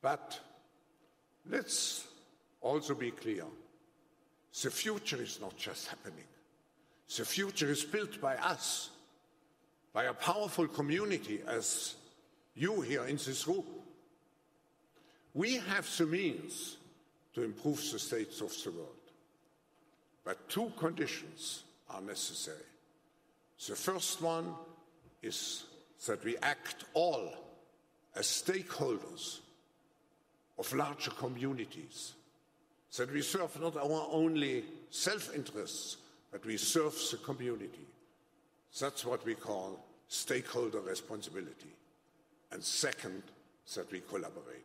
But let's also be clear the future is not just happening, the future is built by us, by a powerful community as you here in this room. We have the means to improve the states of the world. But two conditions are necessary. The first one is that we act all as stakeholders of larger communities, that we serve not our only self interests, but we serve the community. That's what we call stakeholder responsibility. And second, that we collaborate.